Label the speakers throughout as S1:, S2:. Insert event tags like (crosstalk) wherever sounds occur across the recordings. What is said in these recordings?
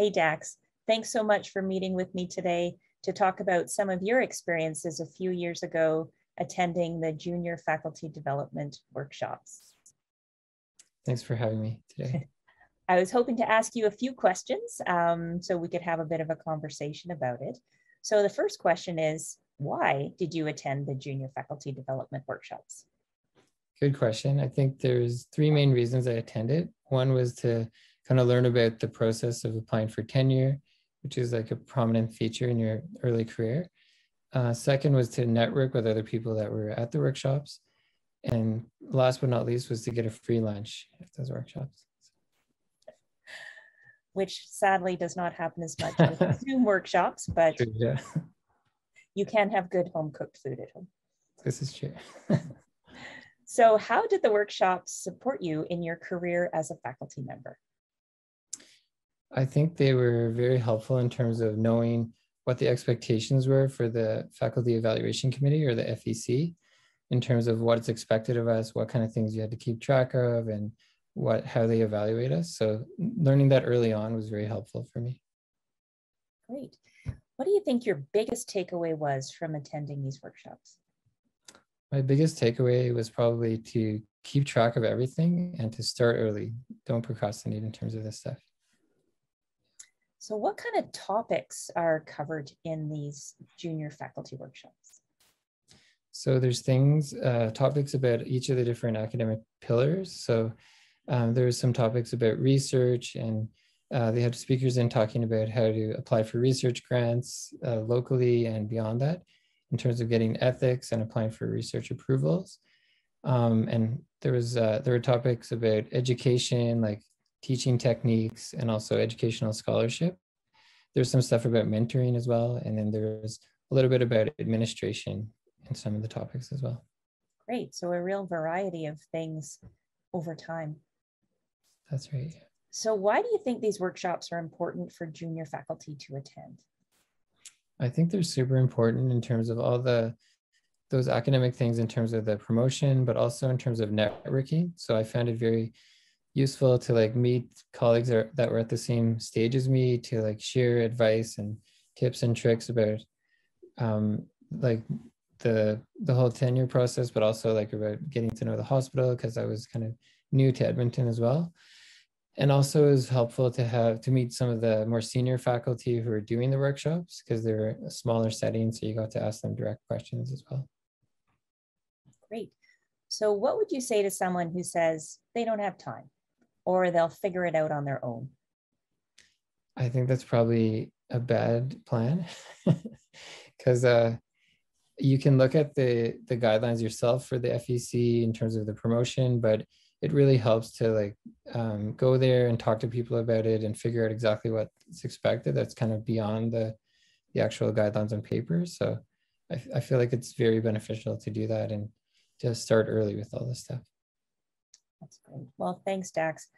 S1: Hey Dax, thanks so much for meeting with me today to talk about some of your experiences a few years ago attending the junior faculty development workshops.
S2: Thanks for having me today. (laughs) (laughs)
S1: I was hoping to ask you a few questions um, so we could have a bit of a conversation about it. So the first question is, why did you attend the junior faculty development workshops?
S2: Good question. I think there's three main reasons I attended. One was to kind of learn about the process of applying for tenure, which is like a prominent feature in your early career. Uh, second was to network with other people that were at the workshops. And last but not least was to get a free lunch at those workshops.
S1: Which sadly does not happen as much with (laughs) Zoom workshops, but
S2: True, yeah.
S1: you can have good home cooked food at home.
S2: This is true.
S1: so how did the workshops support you in your career as a faculty member?
S2: I think they were very helpful in terms of knowing what the expectations were for the Faculty Evaluation Committee or the FEC in terms of what's expected of us, what kind of things you had to keep track of, and what how they evaluate us. So learning that early on was very helpful for me.
S1: Great. What do you think your biggest takeaway was from attending these workshops?
S2: My biggest takeaway was probably to keep track of everything and to start early. Don't procrastinate in terms of this stuff.
S1: So what kind of topics are covered in these junior faculty workshops?
S2: So there's things, uh, topics about each of the different academic pillars. So um, there's some topics about research and uh, they had speakers in talking about how to apply for research grants uh, locally and beyond that in terms of getting ethics and applying for research approvals. Um, and there was uh, there were topics about education, like teaching techniques, and also educational scholarship. There's some stuff about mentoring as well. And then there's a little bit about administration in some of the topics as well.
S1: Great. So a real variety of things over time.
S2: That's right.
S1: So why do you think these workshops are important for junior faculty to attend?
S2: I think they're super important in terms of all the those academic things in terms of the promotion, but also in terms of networking. So I found it very useful to like meet colleagues that, were at the same stage as me to like share advice and tips and tricks about um, like the the whole tenure process, but also like about getting to know the hospital because I was kind of new to Edmonton as well. And also it was helpful to have to meet some of the more senior faculty who are doing the workshops because they're a smaller setting, so you got to ask them direct questions as well.
S1: Great. So what would you say to someone who says they don't have time? Or they'll figure it out on their own?
S2: I think that's probably a bad plan (laughs) because uh, you can look at the the guidelines yourself for the FEC in terms of the promotion, but it really helps to like um, go there and talk to people about it and figure out exactly what's expected. That's kind of beyond the the actual guidelines on paper. So I, I feel like it's very beneficial to do that and just start early with all this stuff.
S1: That's great. Well, thanks, Dax.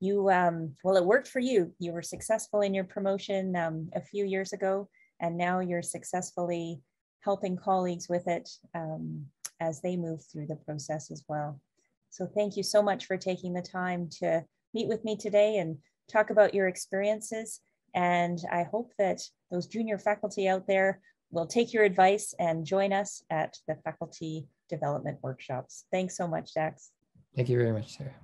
S1: You, um, well, it worked for you. You were successful in your promotion um, a few years ago, and now you're successfully helping colleagues with it um, as they move through the process as well. So thank you so much for taking the time to meet with me today and talk about your experiences. And I hope that those junior faculty out there will take your advice and join us at the faculty development workshops. Thanks so much, Dax.
S2: Thank you very much, Sarah.